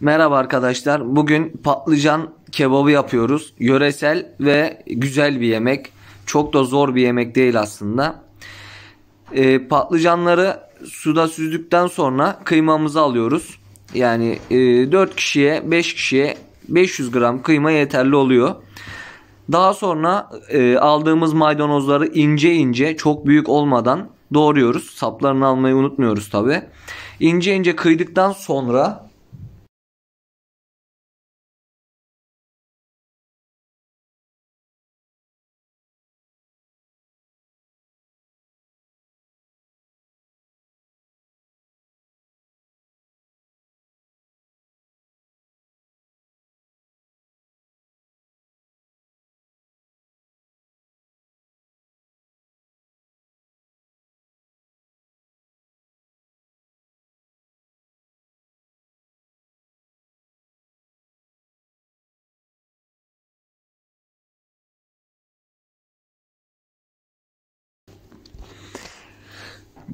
Merhaba arkadaşlar. Bugün patlıcan kebabı yapıyoruz. Yöresel ve güzel bir yemek. Çok da zor bir yemek değil aslında. Ee, patlıcanları suda süzdükten sonra kıymamızı alıyoruz. Yani e, 4 kişiye 5 kişiye 500 gram kıyma yeterli oluyor. Daha sonra e, aldığımız maydanozları ince ince çok büyük olmadan doğruyoruz. Saplarını almayı unutmuyoruz tabi. İnce ince kıydıktan sonra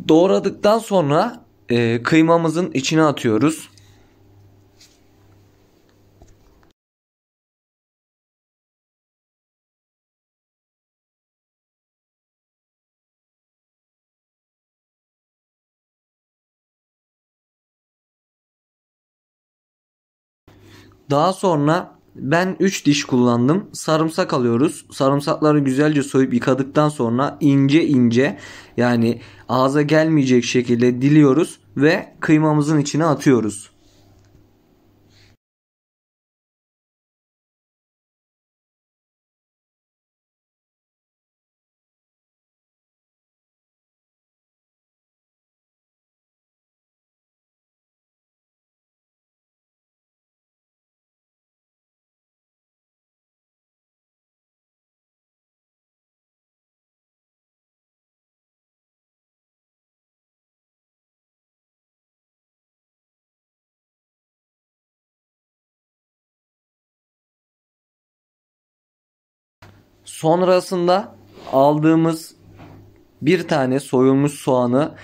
doğradıktan sonra e, kıymamızın içine atıyoruz. Daha sonra ben 3 diş kullandım. Sarımsak alıyoruz. Sarımsakları güzelce soyup yıkadıktan sonra ince ince yani ağza gelmeyecek şekilde diliyoruz ve kıymamızın içine atıyoruz. Sonrasında aldığımız bir tane soyulmuş soğanı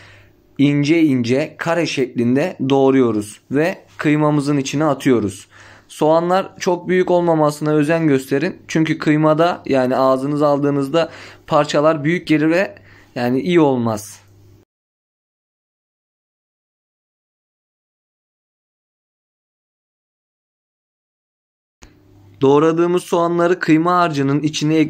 ince ince kare şeklinde doğruyoruz ve kıymamızın içine atıyoruz. Soğanlar çok büyük olmamasına özen gösterin. Çünkü kıymada yani ağzınız aldığınızda parçalar büyük gelir ve yani iyi olmaz. Doğradığımız soğanları kıyma harcının içine ekliyoruz.